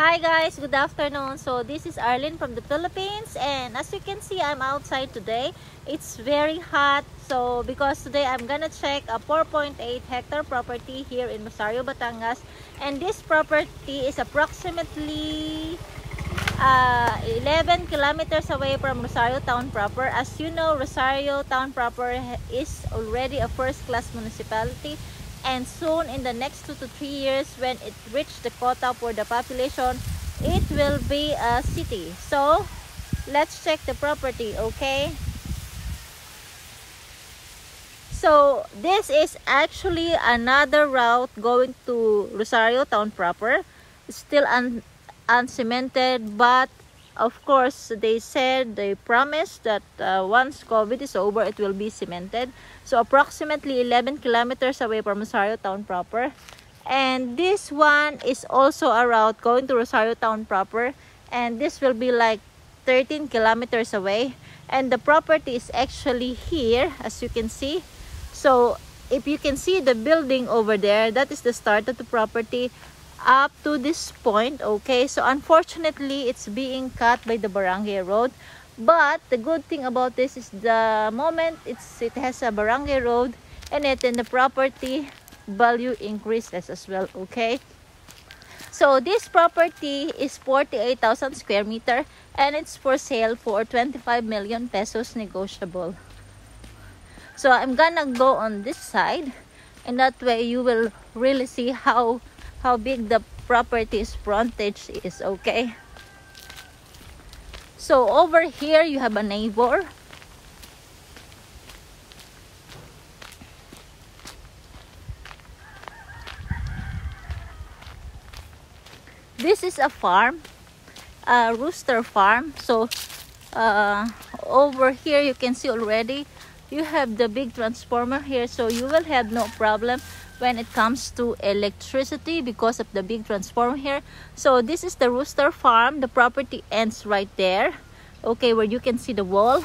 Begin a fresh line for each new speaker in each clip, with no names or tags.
Hi guys, good afternoon. So this is Arlene from the Philippines and as you can see I'm outside today. It's very hot so because today I'm gonna check a 4.8 hectare property here in Rosario, Batangas and this property is approximately uh, 11 kilometers away from Rosario town proper. As you know, Rosario town proper is already a first class municipality and soon in the next two to three years when it reached the quota for the population it will be a city. So let's check the property okay? So this is actually another route going to Rosario town proper. It's still un uncemented but of course they said they promised that uh, once covid is over it will be cemented. So approximately 11 kilometers away from rosario town proper. And this one is also a route going to rosario town proper. And this will be like 13 kilometers away. And the property is actually here as you can see. So if you can see the building over there that is the start of the property up to this point okay? So unfortunately it's being cut by the barangay road. But the good thing about this is the moment it's it has a barangay road and it and the property value increases as well okay? So this property is 48,000 square meter and it's for sale for 25 million pesos negotiable. So i'm gonna go on this side and that way you will really see how how big the property's frontage is okay? So over here you have a neighbor. This is a farm a rooster farm. So uh, over here you can see already you have the big transformer here so you will have no problem when it comes to electricity because of the big transformer here. So this is the rooster farm. The property ends right there okay where you can see the wall.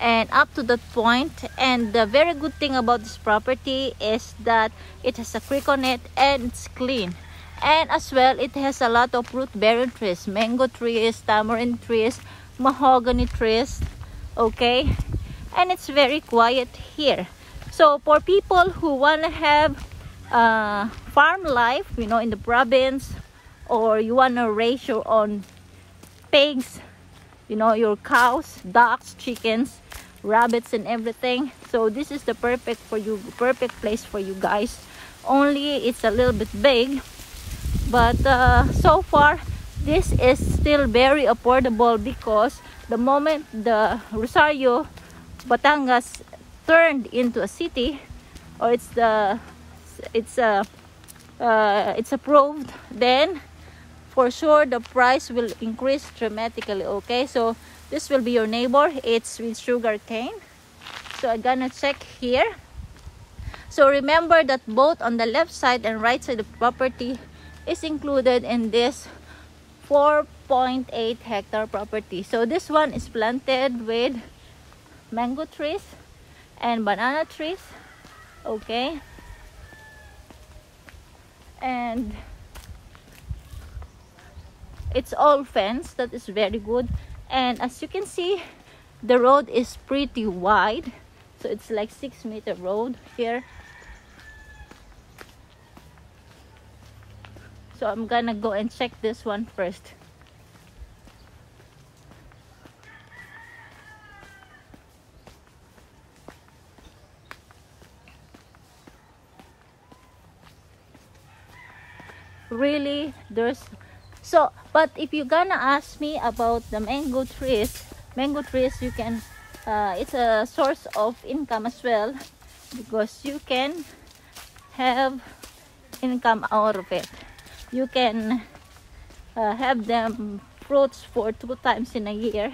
And up to that point and the very good thing about this property is that it has a creek on it and it's clean. And as well it has a lot of fruit bearing trees mango trees tamarind trees mahogany trees okay? And it's very quiet here. So for people who want to have uh, farm life, you know, in the province, or you want to raise your own pigs, you know, your cows, ducks, chickens, rabbits, and everything. So this is the perfect for you, perfect place for you guys. Only it's a little bit big, but uh, so far this is still very affordable because the moment the Rosario Batangas turned into a city or it's the it's uh, uh, it's approved then for sure the price will increase dramatically okay? So this will be your neighbor. It's with sugar cane. So i'm gonna check here. So remember that both on the left side and right side of the property is included in this 4.8 hectare property. So this one is planted with mango trees and banana trees okay and it's all fenced that is very good. And as you can see the road is pretty wide. So it's like six meter road here. So i'm gonna go and check this one first really there's so but if you're gonna ask me about the mango trees mango trees you can uh, it's a source of income as well because you can have income out of it. You can uh, have them fruits for two times in a year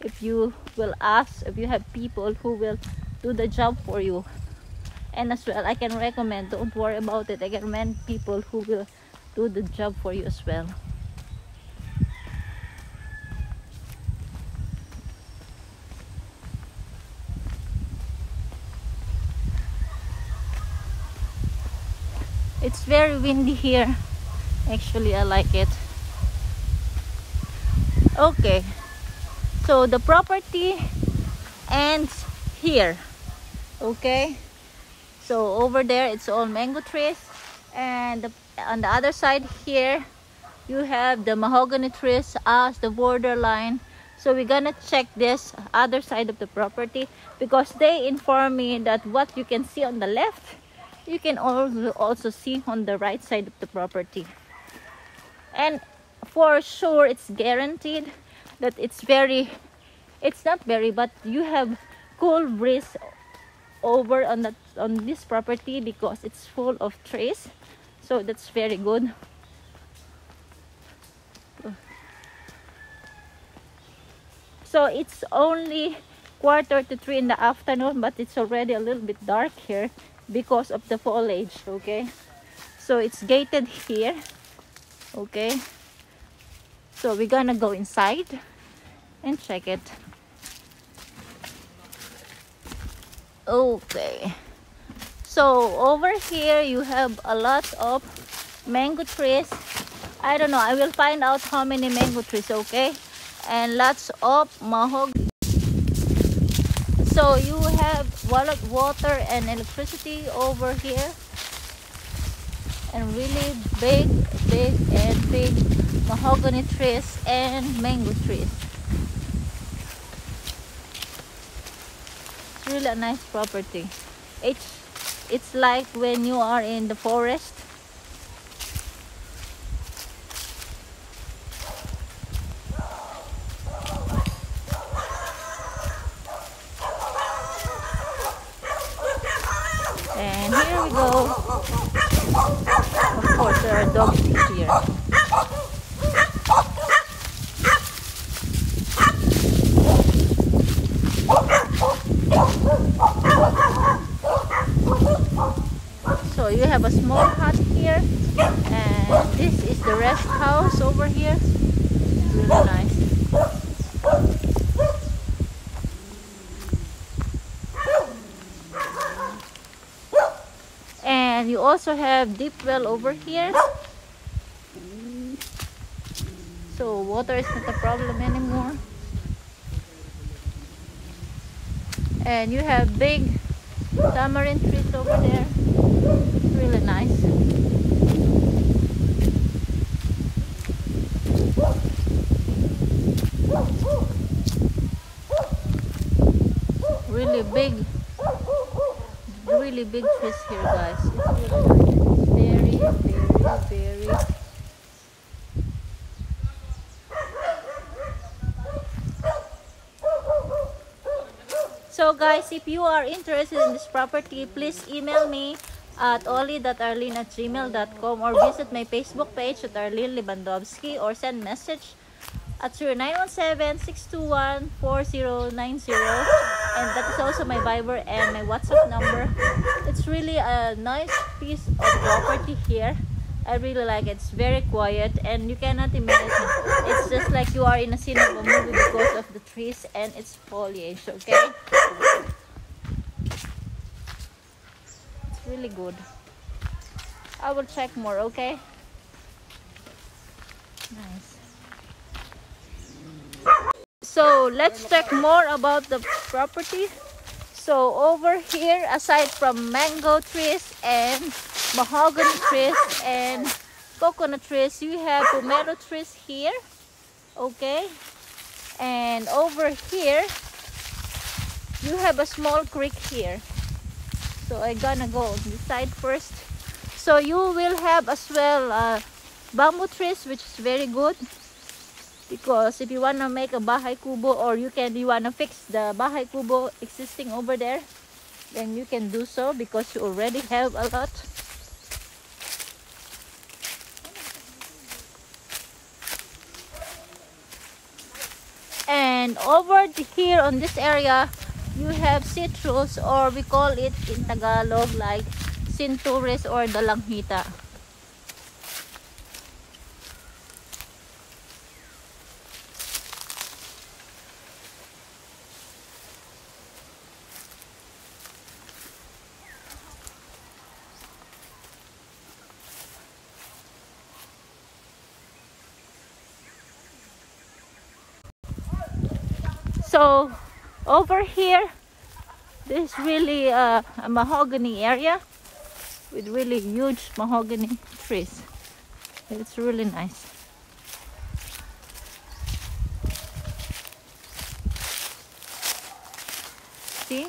if you will ask if you have people who will do the job for you. And as well i can recommend don't worry about it. I can recommend people who will do the job for you as well it's very windy here actually I like it Okay. So the property ends here. Okay. So over there it's all mango trees and the, on the other side here you have the mahogany trees as the borderline. So we're gonna check this other side of the property because they inform me that what you can see on the left you can also also see on the right side of the property. And for sure it's guaranteed that it's very it's not very but you have cool breeze over on that on this property because it's full of trees so that's very good. So it's only quarter to three in the afternoon but it's already a little bit dark here because of the foliage okay? So it's gated here okay? So we're gonna go inside and check it. Okay so over here you have a lot of mango trees. I don't know i will find out how many mango trees okay? And lots of mahogany so you have water and electricity over here. And really big big and big mahogany trees and mango trees. It's really a nice property. It's it's like when you are in the forest. Have a small hut here and this is rest house over here. Really nice. And you also have deep well over here. So water is not a problem anymore. And you have big tamarind trees over there. Really nice. Really big, really big trees here guys. It's. Very, very, very So guys, if you are interested in this property, please email me at oli.arlene at gmail.com or visit my Facebook page at Arlene Lewandowski or send message at 0917-621-4090 and that is also my Viber and my WhatsApp number. It's really a nice piece of property here. I really like it. It's very quiet and you cannot imagine. It's just like you are in a scene of a movie because of the trees and its foliage, okay? It's really good I will check more okay nice so let's check more about the property so over here aside from mango trees and mahogany trees and coconut trees you have pomelo trees here okay? And over here you have a small creek here. So I'm gonna go on this side first. So you will have as well uh, bamboo trees which is very good because if you want to make a bahay kubo or you can you want to fix the bahay kubo existing over there then you can do so because you already have a lot and over here on this area you have citrus or we call it in Tagalog like cintures or dalanghita. So over here, this really uh, a mahogany area with really huge mahogany trees. It's really nice. See?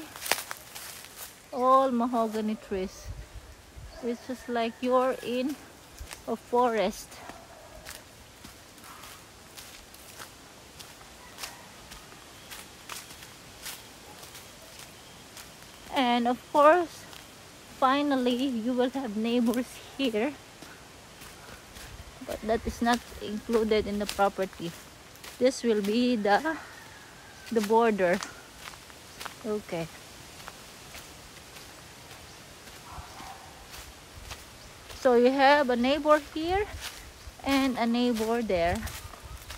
All mahogany trees. It's just like you're in a forest. And of course, finally, you will have neighbors here. But that is not included in the property. This will be the the border. Okay. So you have a neighbor here and a neighbor there.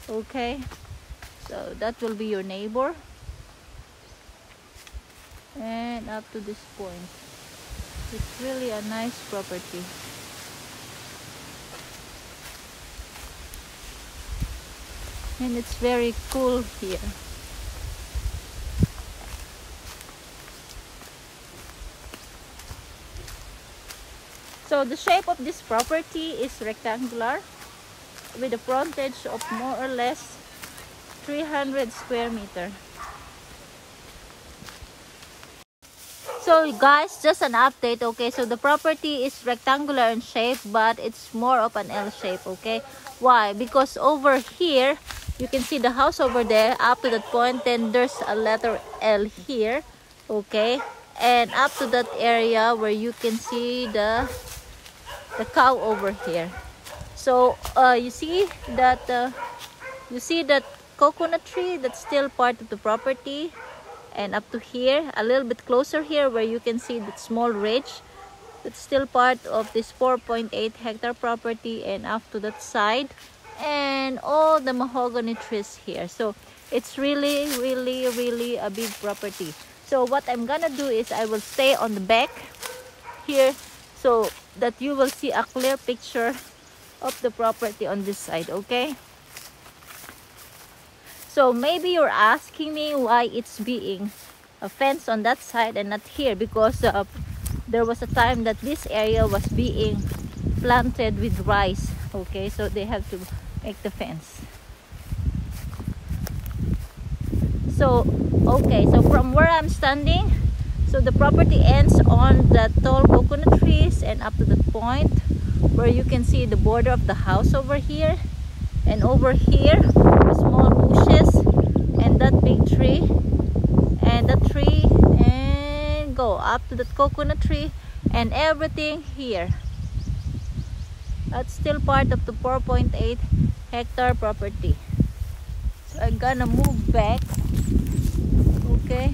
Okay. So that will be your neighbor. And up to this point. It's really a nice property. And it's very cool here. So the shape of this property is rectangular with a frontage of more or less 300 square meter. So guys, just an update, okay? So the property is rectangular in shape, but it's more of an L shape, okay? Why? Because over here, you can see the house over there up to that point, then there's a letter L here, okay? And up to that area where you can see the the cow over here so uh, you see that uh, you see that coconut tree that's still part of the property and up to here a little bit closer here where you can see that small ridge. It's still part of this 4.8 hectare property and up to that side. And all the mahogany trees here. So it's really really really a big property. So what i'm gonna do is i will stay on the back here so that you will see a clear picture of the property on this side okay so maybe you're asking me why it's being a fence on that side and not here because uh, there was a time that this area was being planted with rice okay? So they have to make the fence. So okay so from where i'm standing so the property ends on the tall coconut trees and up to the point where you can see the border of the house over here and over here small bushes and that big tree. And that tree and go up to the coconut tree and everything here. That's still part of the 4.8 hectare property. So I'm gonna move back. Okay.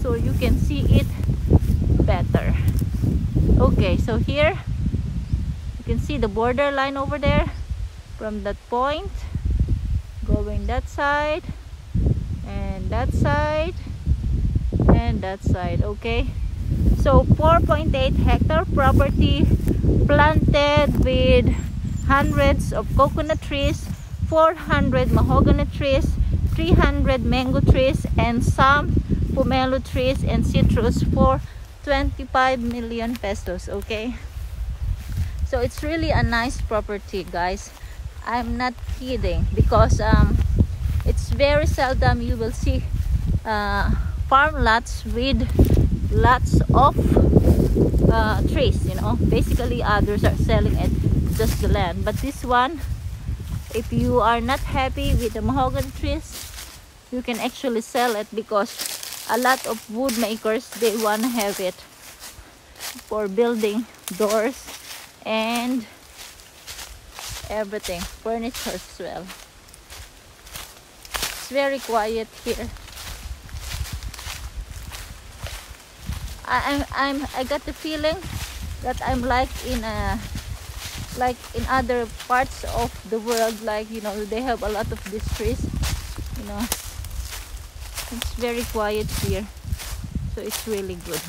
So you can see it better. Okay so here can see the border line over there from that point going that side and that side and that side okay? So 4.8 hectare property planted with hundreds of coconut trees 400 mahogany trees 300 mango trees and some pomelo trees and citrus for 25 million pesos okay so it's really a nice property guys. I'm not kidding because um it's very seldom you will see uh, farm lots with lots of uh, trees you know. Basically others are selling it just the land. But this one if you are not happy with the mahogany trees you can actually sell it because a lot of wood makers they want to have it for building doors and everything. Furniture as well. It's very quiet here. I, I'm, I'm I got the feeling that I'm like in a like in other parts of the world like you know they have a lot of these trees you know. It's very quiet here so it's really good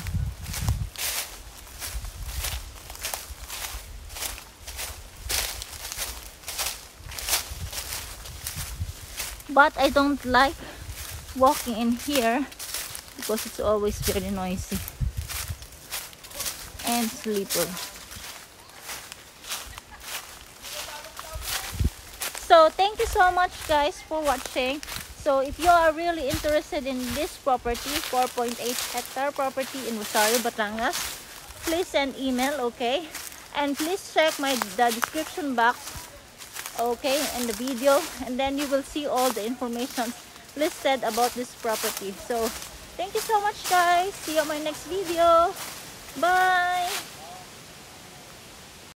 but I don't like walking in here because it's always very noisy and slippery so thank you so much guys for watching. So if you are really interested in this property 4.8 hectare property in Rosario Batangas please send email okay? And please check my the description box okay in the video and then you will see all the information listed about this property. So thank you so much guys. See you on my next video. Bye